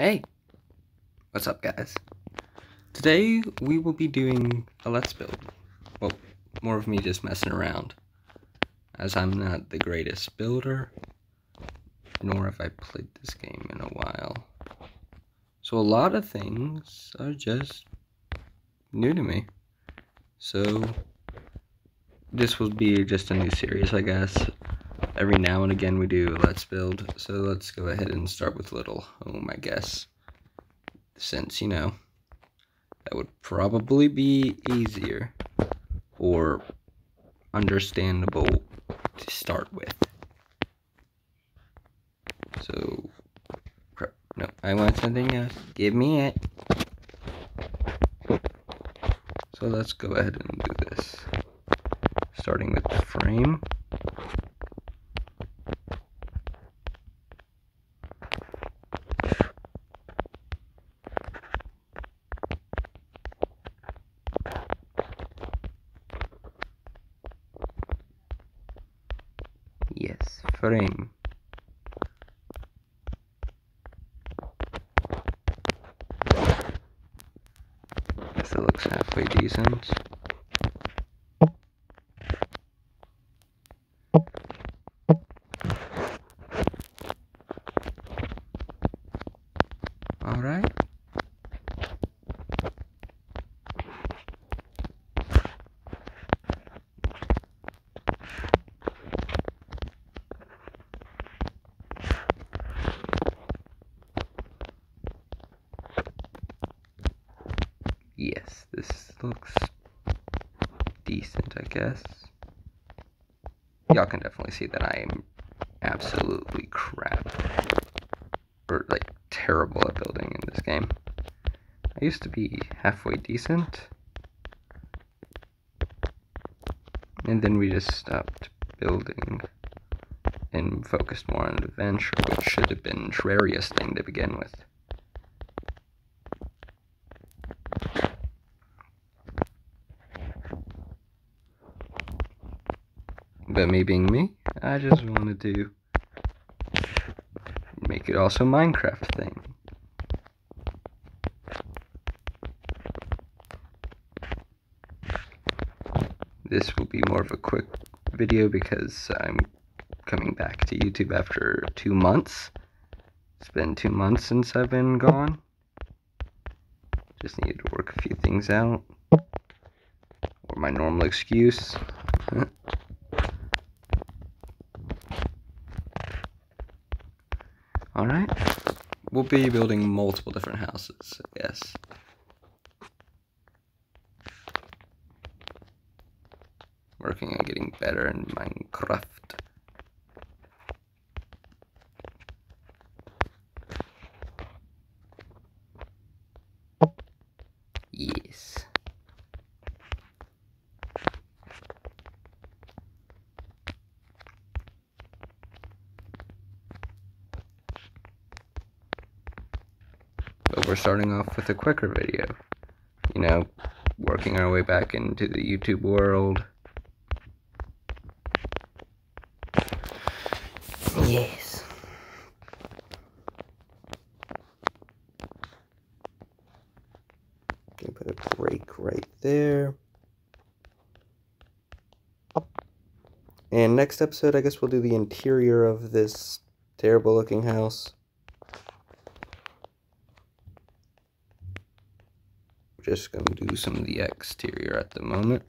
Hey, what's up guys? Today we will be doing a let's build. Well, more of me just messing around. As I'm not the greatest builder, nor have I played this game in a while. So a lot of things are just new to me. So this will be just a new series, I guess. Every now and again we do let's build. So let's go ahead and start with little home, I guess. Since, you know, that would probably be easier or understandable to start with. So, no, I want something else. Give me it. So let's go ahead and do this. Starting with the frame. Yes, frame. It looks halfway decent. Alright. Yes, this looks decent, I guess. Y'all can definitely see that I am absolutely crap. Or, like, terrible at building in this game. I used to be halfway decent. And then we just stopped building and focused more on adventure, which should have been Terraria's thing to begin with. Me being me, I just wanted to make it also Minecraft thing. This will be more of a quick video because I'm coming back to YouTube after two months. It's been two months since I've been gone. Just needed to work a few things out. Or my normal excuse. Alright. We'll be building multiple different houses, yes. Working on getting better in Minecraft. Yes. But we're starting off with a quicker video. You know, working our way back into the YouTube world. Yes. Can put a break right there. And next episode, I guess we'll do the interior of this terrible looking house. Just going to do some of the exterior at the moment.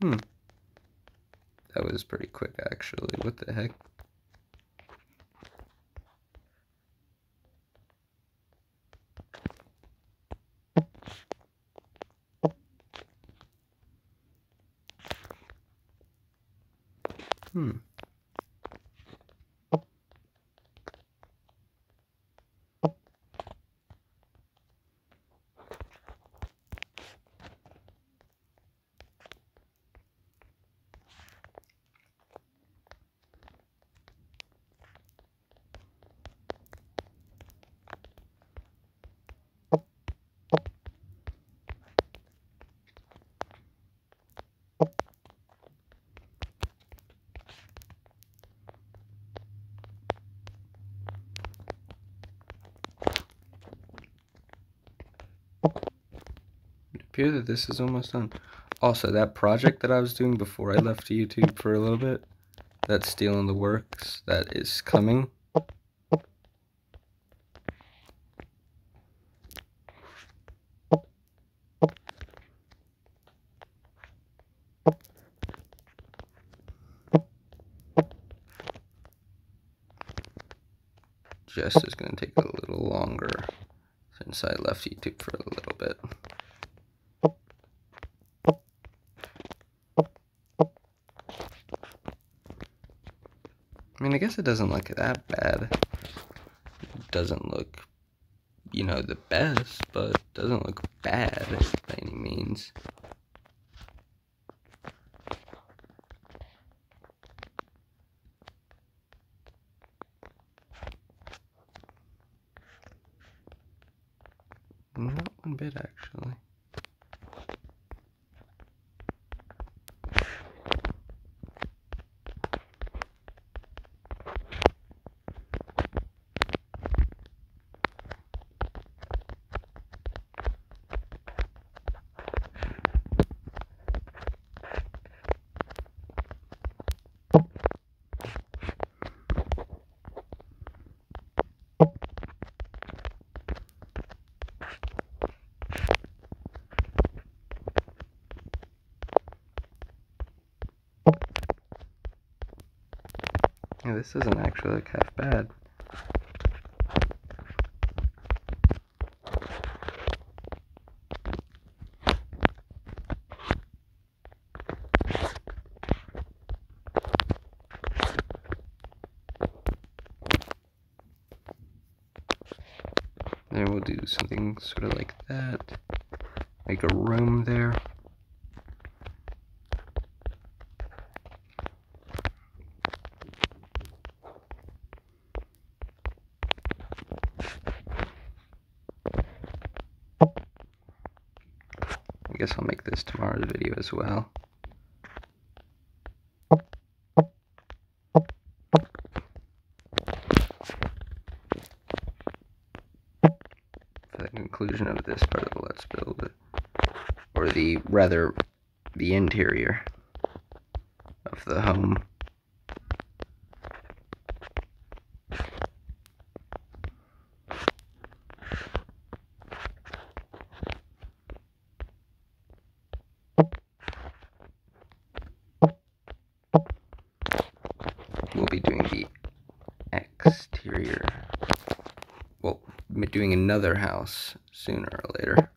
Hmm. That was pretty quick, actually. What the heck? Hmm. That this is almost done. Also, that project that I was doing before I left YouTube for a little bit, that's still in the works, that is coming. Just is going to take a little longer since I left YouTube for a little bit. Mean, I guess it doesn't look that bad. It doesn't look, you know, the best, but doesn't look bad by any means. Not one bit, actually. Yeah, this doesn't actually look half bad. Then we'll do something sort of like that. Make a room there. Guess I'll make this tomorrow's video as well. For the conclusion of this part of the Let's Build, or the, rather, the interior of the home. we'll be doing the exterior. Well, doing another house sooner or later.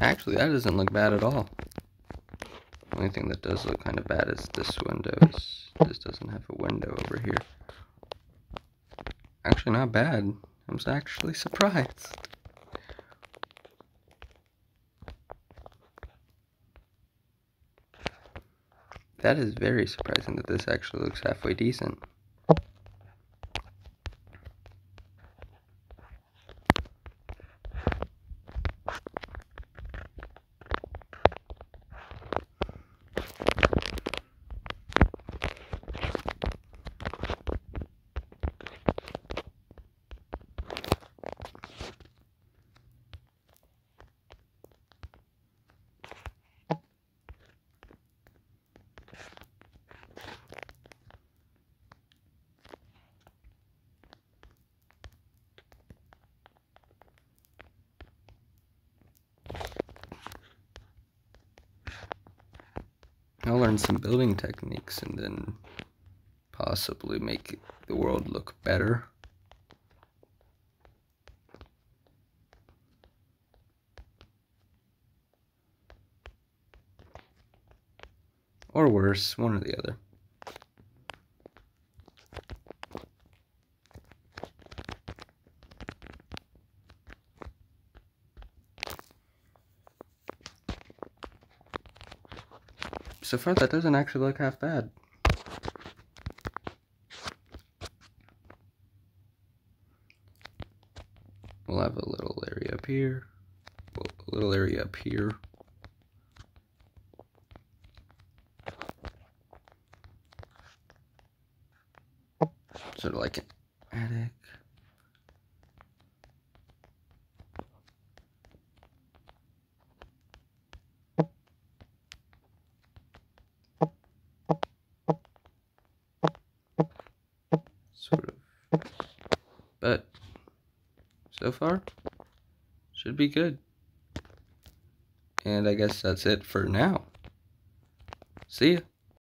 Actually, that doesn't look bad at all. The only thing that does look kind of bad is this window. This doesn't have a window over here. Actually, not bad. I'm actually surprised. That is very surprising that this actually looks halfway decent. learn some building techniques and then possibly make the world look better. Or worse, one or the other. So far, that doesn't actually look half bad. We'll have a little area up here, a little area up here. Sort of like an attic. Sort of. But so far, should be good. And I guess that's it for now. See ya.